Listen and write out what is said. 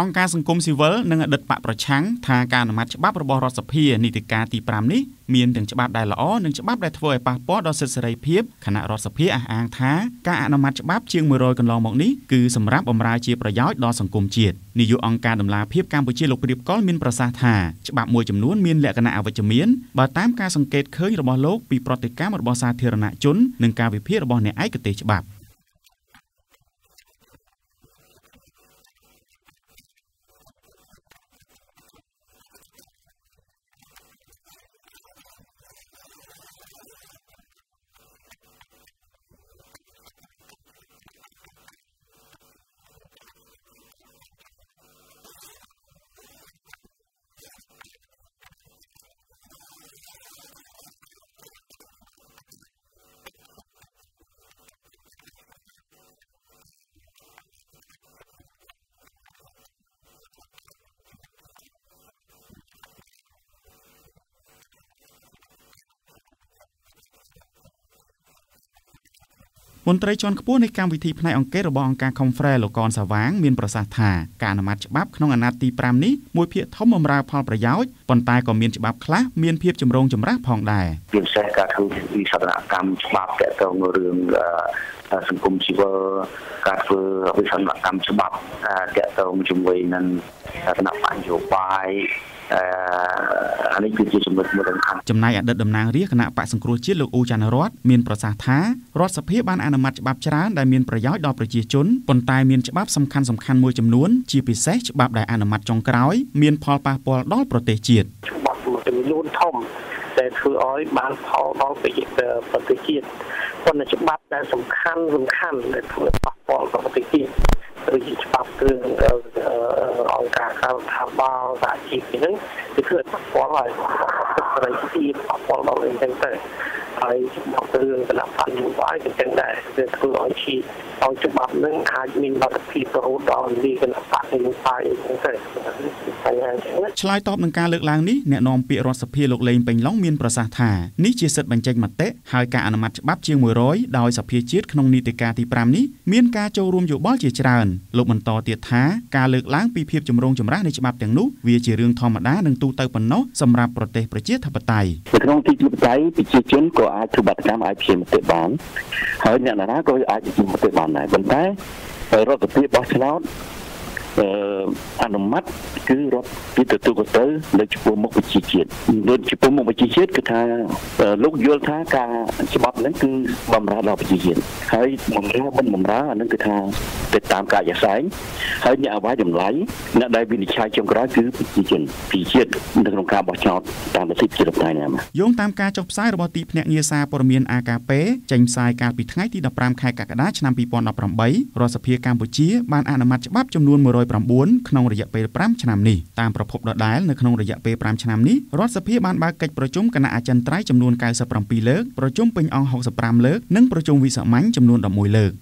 អង្គការសង្គមស៊ីវិលនិងអតីតបកប្រឆាំងថាការអនុម័តច្បាប់របស់រដ្ឋសភានីតិកាលទី5នេះមានទាំងច្បាប់ដែលល្អនិងច្បាប់ដែលធ្វើឲ្យប៉ះពាល់ដល់សិទ្ធិសេរីភាពគណៈរដ្ឋសភាអះអាងថាការអនុម័តច្បាប់ជាង100កន្លងមកនេះគឺសម្រាប់បម្រើជាប្រយោជន៍ដល់សង្គមជាតិនាយកអង្គការដំឡាភិបកម្ពុជាលោកព្រៀបកុលមានប្រសាសន៍ថាច្បាប់មួយចំនួនមានលក្ខណៈអវិជ្ជមានបើតាមការសង្កេតឃើញរបស់លោកពីប្រតិកម្មរបស់សាធារណជននិងការវិភាគរបស់អ្នកឯកទេសច្បាប់ មន្ត្រីជាន់ខ្ពស់នៃកម្មវិធីផ្នែកអង្គការរបស់អង្គការ Confrere លោកកនសាវាងមានប្រសាសន៍ថាការអនុម័តច្បាប់ក្នុងអាណត្តិទី5នេះមួយភាគធំបម្រើផលប្រយោជន៍ប៉ុន្តែក៏មានច្បាប់ខ្លះមានភាពចម្រូងចម្រាសផងដែរជាពិសេសការធ្វើវិសោធនកម្មច្បាប់ទាក់ទងនឹងរឿងសង្គមស៊ីវិលការធ្វើវិសោធនកម្មច្បាប់ទាក់ទងជាមួយនឹងគណៈបញ្ញោបាយ អានេះគឺជាចំណុចមួយសំខាន់ចំណែកអតីតតំណាងរាជគណៈបកសង្គ្រោះជាតិលោកអ៊ូចាន់រតមានប្រសាសន៍ថារដ្ឋសភាបានអនុម័តច្បាប់ច្រើនដែលមានប្រយោជន៍ដល់ប្រជាជនប៉ុន្តែមានច្បាប់សំខាន់សំខាន់មួយចំនួនជាពិសេសច្បាប់ដែលអនុម័តចុងក្រោយមានផលប៉ះពាល់ដល់ប្រទេសជាតិច្បាប់មួយចំនួនធំដែលធ្វើឲ្យបានផលដល់ប្រជាប្រទេសជាតិប៉ុន្តែច្បាប់ដែលសំខាន់សំខាន់ដែលធ្វើប៉ះពាល់ដល់ប្រទេសជាតិឬជាច្បាប់គ្រឿង អង្គការក្រៅថាបោសហជីពហ្នឹងគឺធ្វើឲ្យប៉ះពាល់ហើយសេ រីភាពប៉ះពាល់ដល់អីចឹងទៅហើយច្បាប់រឿងគណៈបញ្ញោបាយក៏ចឹងដែរវាធ្វើឲ្យជាឲ្យច្បាប់នឹងអាចមានលទ្ធភាពរហូតដល់លីគណៈបច្ចុប្បន្នបាយចឹងទៅឆ្លើយតបនឹងការលើកឡើងនេះអ្នកនាំពាក្យរដ្ឋសភាលោកលេងពេញឡុងមានប្រសាសន៍ថានេះជាសិទ្ធិបញ្ចេញមតិហើយការអនុម័តច្បាប់ជាង100ដោយសភាជាតិក្នុងនីតិកាលទី5នេះមានការចូលរួមយោបល់ជាច្រើនលោកបន្តទៀតថាការលើកឡើងពីភាពចម្រូងចម្រាសនៃច្បាប់ទាំងនោះវាជារឿងធម្មតានិងទូទៅប៉ុណ្ណោះសម្រាប់ប្រទេសប្រជាធិបតេយ្យក្នុងទីធិបតេយ្យប្រជាជនក៏អាចធ្វើបាតកម្មអាចព្យាមតិបានហើយអ្នកណាក៏អាចព្យាមតិបានដែរប៉ុន្តែរដ្ឋាភិបាលបោះឆ្នោត អនុម័តគឺរដ្ឋពីទទួលទៅនៅចំពោះមុខប្រជាជាតិនៅចំពោះមុខប្រជាជាតិគឺថាលោកយល់ថាការច្បាប់ហ្នឹងគឺបំរើដល់ប្រជាជាតិហើយបំរើមិនបំរើអាហ្នឹងគឺថាទៅតាមកាយសែងហើយអ្នកអវាយតម្លៃអ្នកដែលវិនិច្ឆ័យចុងក្រោយគឺប្រជាជនប្រជាជាតិនៅក្នុងការបោះឆ្នោតតាមប្រសិទ្ធិជាតិណាមយោងតាមការចុះផ្សាយរបស់ទីភ្នាក់ងារសារព័ត៌មាន AKP ចេញផ្សាយកាលពីថ្ងៃទី15ខែកក្កដាឆ្នាំ2018រដ្ឋសភាកម្ពុជាបានអនុម័តច្បាប់ចំនួន100 109ក្នុងរយៈពេល5ឆ្នាំនេះតាមប្រភពដដែលនៅក្នុងរយៈពេល5ឆ្នាំនេះរដ្ឋសភាបានបើកកិច្ចប្រជុំគណៈអចិន្ត្រៃយ៍ចំនួន97លើកប្រជុំពេញអង្គ65លើកនិងប្រជុំវិសាមញ្ញចំនួន11លើក